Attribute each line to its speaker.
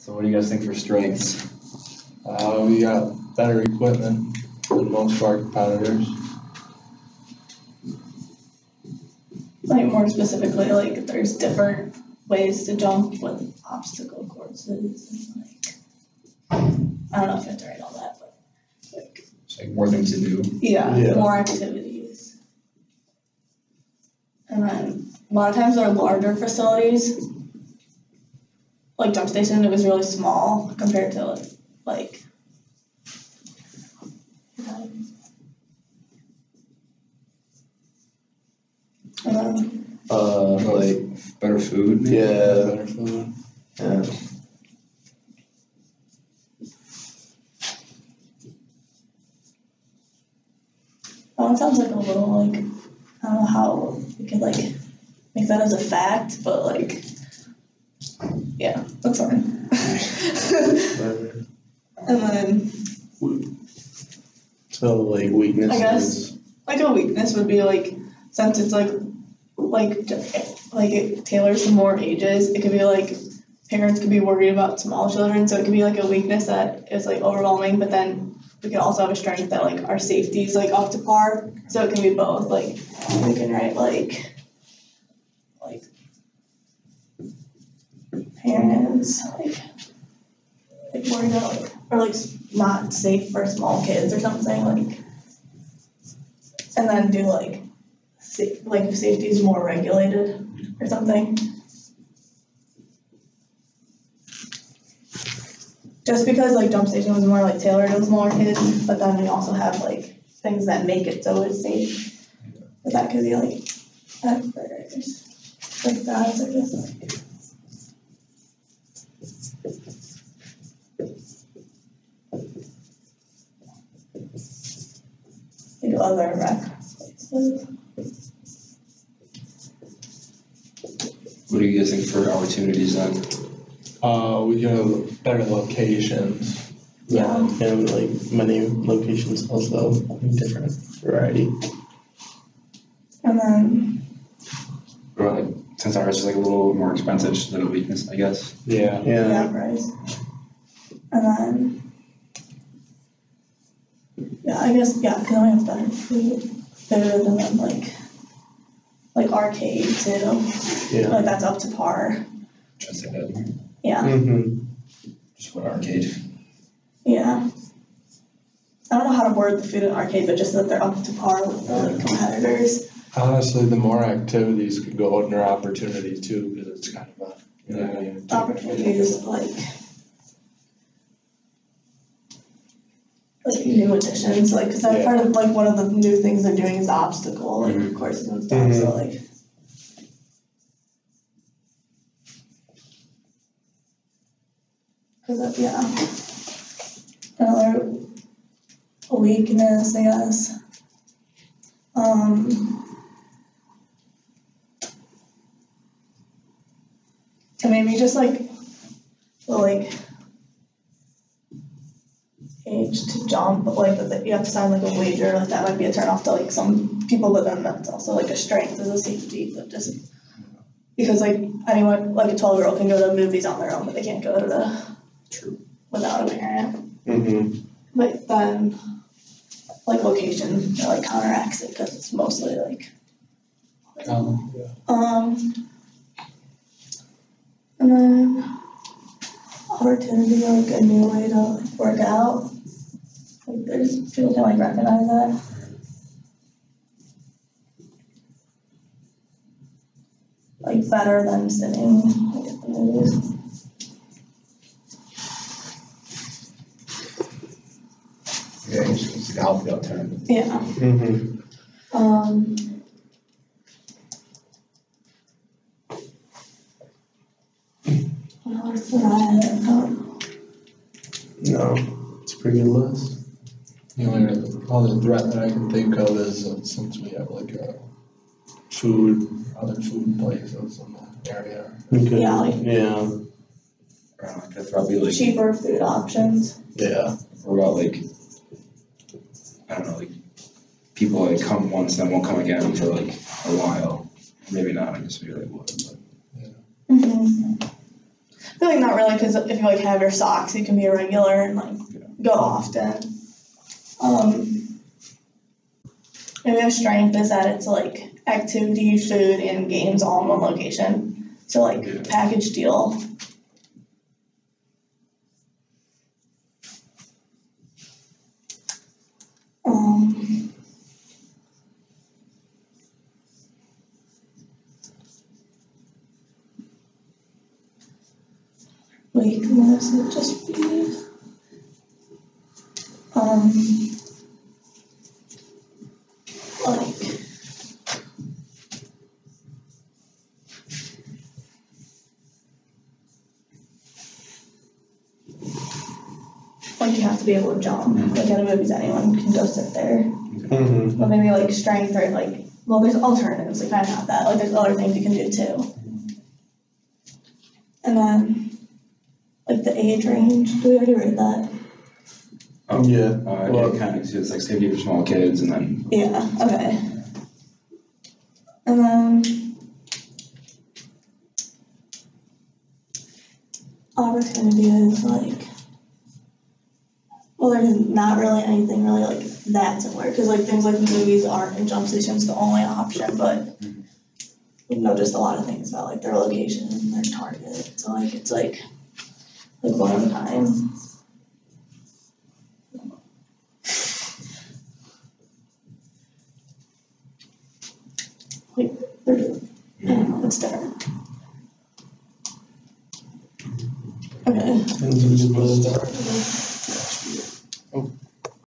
Speaker 1: So what do you guys think for strengths?
Speaker 2: Uh, we got better equipment than most of our competitors.
Speaker 3: Like more specifically, like there's different ways to jump with obstacle courses and like, I don't know if I have to write all that, but like,
Speaker 1: It's like more things to do.
Speaker 3: yeah,
Speaker 2: Yeah.
Speaker 3: more activities. And then a lot of times they're larger facilities. Like jump station, it was really small compared to like, like. And then
Speaker 4: Uh, like,
Speaker 1: Better food, maybe?
Speaker 4: yeah,
Speaker 2: Better food.
Speaker 4: yeah.
Speaker 3: That one sounds like a little like, I don't know how we could like make that as a fact, but like, yeah, that's fine. And then,
Speaker 4: So like weaknesses.
Speaker 3: I guess- like a weakness would be like, since it's like, like, like it tailors to more ages, it could be like, parents could be worried about small children, so it could be like a weakness that is like overwhelming, but then we could also have a strength that like our safety is like up to par, so it can be both, like, we can write like, like, parents, like, like worried about, like, or like not safe for small kids or something, like, and then do like, sa- like if safety is more regulated or something. Just because like jump station was more like tailored to smaller kids, but then we also have like things that make it so it's safe. But that could be like, factors, like that, I guess. Like other rec places.
Speaker 1: What do you guys think for opportunities then?
Speaker 2: Uh, we have better locations.
Speaker 3: Yeah.
Speaker 4: And like many locations also, different variety.
Speaker 3: And then,
Speaker 1: Or like, since ours is like a little more expensive, just a little weakness, I guess.
Speaker 2: Yeah.
Speaker 4: Yeah,
Speaker 3: yeah, price. And then, yeah, I guess, yeah, cause then we have better food, food and then like, like arcade too,
Speaker 4: yeah.
Speaker 3: like that's up to par,
Speaker 1: Just like that,
Speaker 3: yeah,
Speaker 4: Mm-hmm.
Speaker 1: just what arcade.
Speaker 3: yeah. I don't know how to word the food in arcade, but just that they're up to par with the like competitors.
Speaker 2: Honestly, the more activities could go under opportunity too, because it's kind of a, you know. you take-
Speaker 3: opportunities like like new additions, like, cause that's part of, like, one of the new things they're doing is obstacle, like,
Speaker 1: Mhm.
Speaker 3: courses and stuff, so like. Cause that, yeah. Another weakness, I guess. Um. To maybe just like, the like. Age to jump, but like that you have to sign like a wager, like that might be a turn off to like some people, but then that's also like a strength as a safety, but just. Because like anyone, like a twelve year old can go to movies on their own, but they can't go to the.
Speaker 1: True.
Speaker 3: Without a parent,
Speaker 4: Mm-hmm.
Speaker 3: but then, like location, it like counteracts it, cause it's mostly like.
Speaker 2: Um, yeah.
Speaker 3: Um. And then opportunity, like a new way to like, work out. Like there's people can like recognize that. Like better than sitting like at the movies.
Speaker 1: Yeah, it's, it's like a healthy alternative.
Speaker 3: Yeah.
Speaker 4: Mm-hmm.
Speaker 3: Um. What else did I, um,
Speaker 4: No, it's a pretty good list.
Speaker 2: The only other threat that I can think of is that since we have like a food, other food places in the area.
Speaker 4: We could,
Speaker 3: Yeah, like-
Speaker 4: yeah,
Speaker 1: Uh, could probably like,
Speaker 3: cheaper food options.
Speaker 4: yeah.
Speaker 1: what about like, I don't know, like, people like come once, then won't come again for like a while. Maybe not, I guess maybe like would, but.
Speaker 3: Mm-hmm. feel like not really, cause if you like have your socks, you can be a regular and like go often. Um. Maybe our strength is that it's like activity, food and games all in one location, so
Speaker 1: Yeah.
Speaker 3: like package deal. Um. Weakness would just be. Um. Like. Like you have to be able to jump, like at a movies, anyone can go sit there.
Speaker 4: Mm-hmm.
Speaker 3: But maybe like strength or like, well, there's alternatives, like I have that, like there's other things you can do too. And then, like the age range, do we already read that?
Speaker 1: Oh,
Speaker 4: Yeah.
Speaker 1: Uh,
Speaker 4: Well-
Speaker 1: it kind of, it's like safety for small kids and then,
Speaker 3: Yeah, okay. And then. Opportunity is like. Well, there's not really anything really like that similar, cause like things like movies aren't and jump stations the only option, but. We know just a lot of things about like their location and their target, so like it's like, like one a time. Don't know, it's. Okay.